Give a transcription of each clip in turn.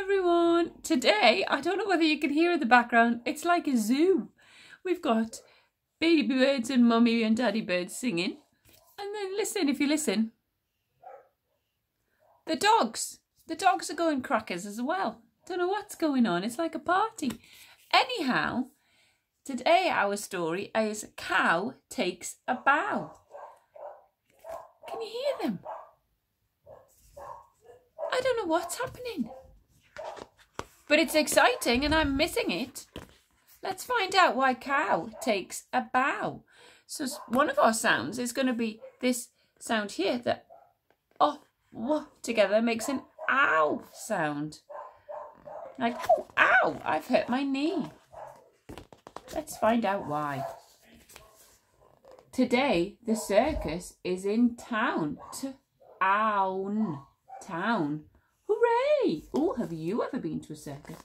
everyone. Today, I don't know whether you can hear in the background, it's like a zoo. We've got baby birds and mummy and daddy birds singing. And then listen, if you listen, the dogs. The dogs are going crackers as well. Don't know what's going on. It's like a party. Anyhow, today our story is Cow Takes a Bow. Can you hear them? I don't know what's happening. But it's exciting and I'm missing it. Let's find out why cow takes a bow. So one of our sounds is going to be this sound here that oh, whoa, together makes an ow sound. Like, oh, ow, I've hurt my knee. Let's find out why. Today, the circus is in town. Town. Town. Hooray! Oh, have you ever been to a circus?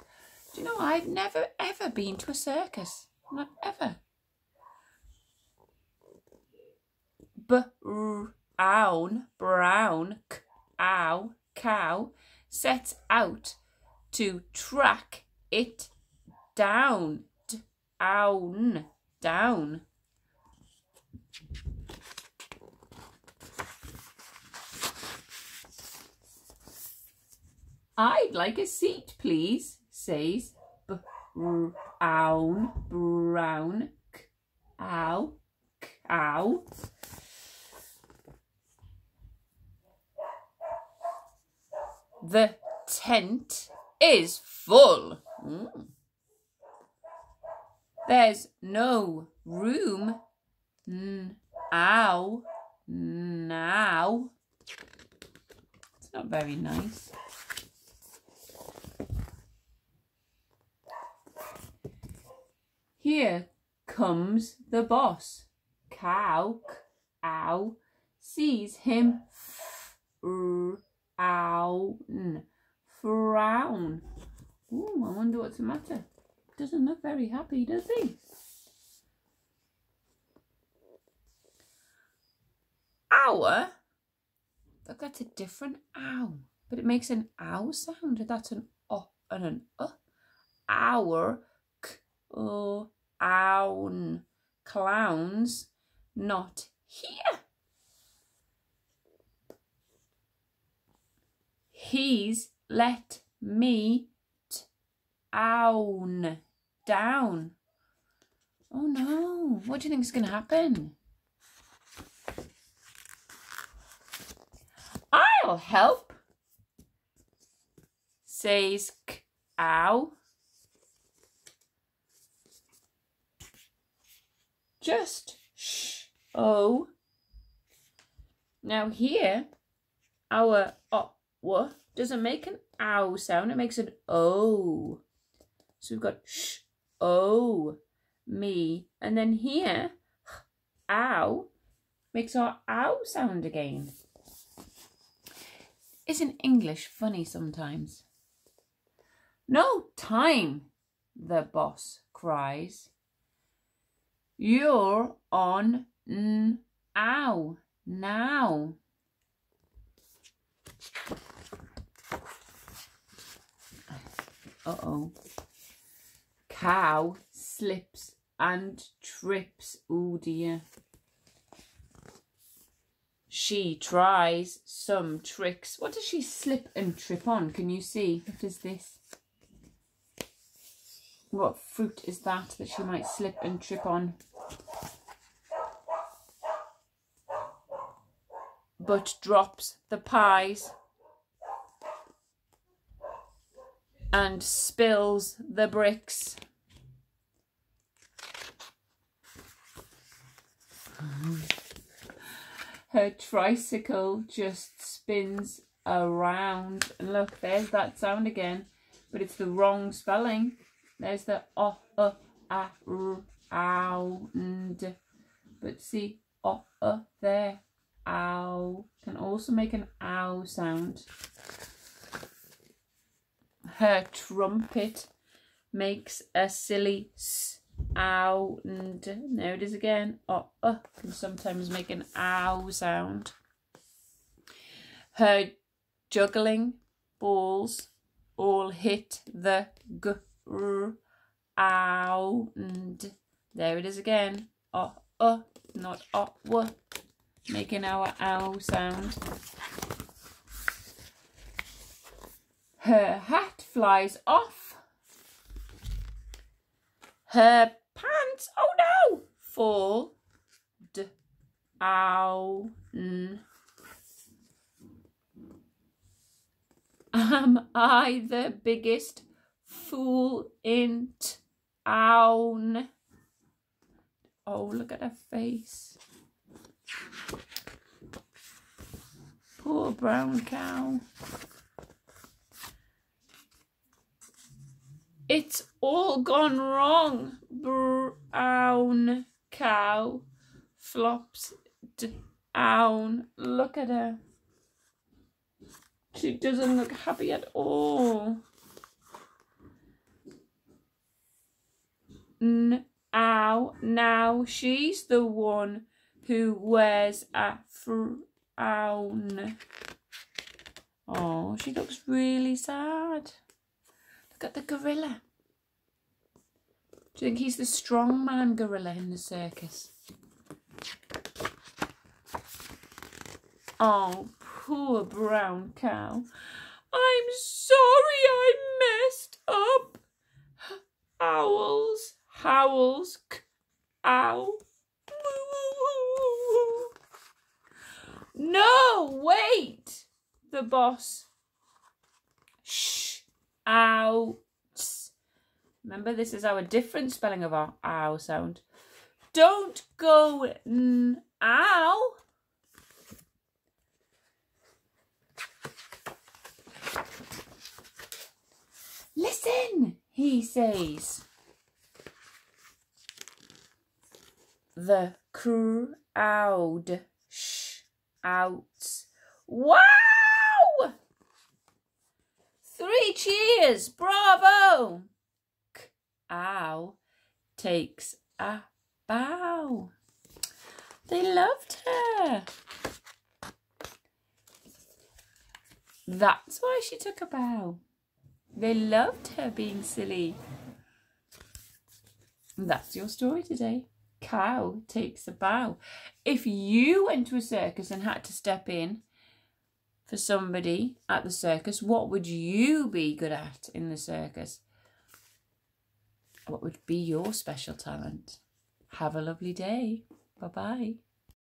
Do you know, I've never ever been to a circus. Not ever. Brown, brown, cow, cow, sets out to track it down, down, down. I'd like a seat, please, says brown, brown, cow, cow. The tent is full. Mm. There's no room now. Now. It's not very nice. Here comes the boss. Cow, cow, sees him frown, frown. Ooh, I wonder what's the matter. Doesn't look very happy, does he? Our? Look, that's a different ow. But it makes an ow sound. That's an oh and an uh. Our oh, own clowns not here. He's let me down, down. Oh no, what do you think is going to happen? I'll help, says cow. Just sh, Oh. Now here, our oh, doesn't make an ow sound. It makes an o. So we've got sh, oh, me. And then here, ow, makes our ow sound again. Isn't English funny sometimes? No time, the boss cries. You're on now. now. Uh-oh. Cow slips and trips. Oh dear. She tries some tricks. What does she slip and trip on? Can you see? What is this? What fruit is that that she might slip and trip on? But drops the pies and spills the bricks. Her tricycle just spins around. And look, there's that sound again. But it's the wrong spelling. There's the o, uh, a, r. But see, o, uh, there, ow. Can also make an ow sound. Her trumpet makes a silly ow and there it is again. Oh, uh, can sometimes make an ow sound. Her juggling balls all hit the ground. There it is again. Oh, oh, not oh? Making our ow sound. Her hat flies off. Her pants, oh no, fall down. Am I the biggest fool in town? Oh, look at her face. Poor brown cow. It's all gone wrong. Brown cow flops down. Look at her. She doesn't look happy at all. Now, now she's the one who wears a frown. Oh, she looks really sad. Look at the gorilla. Do you think he's the strong man gorilla in the circus? Oh, poor brown cow. I'm sorry I messed up. Owls, howls, ow. No, wait. The boss. Ow. Remember, this is our different spelling of our ow sound. Don't go n ow. Listen, he says. The crowd shouts. Wow! Three cheers! Bravo! Cow takes a bow. They loved her. That's why she took a bow. They loved her being silly. That's your story today. Cow takes a bow. If you went to a circus and had to step in for somebody at the circus, what would you be good at in the circus? What would be your special talent? Have a lovely day. Bye bye.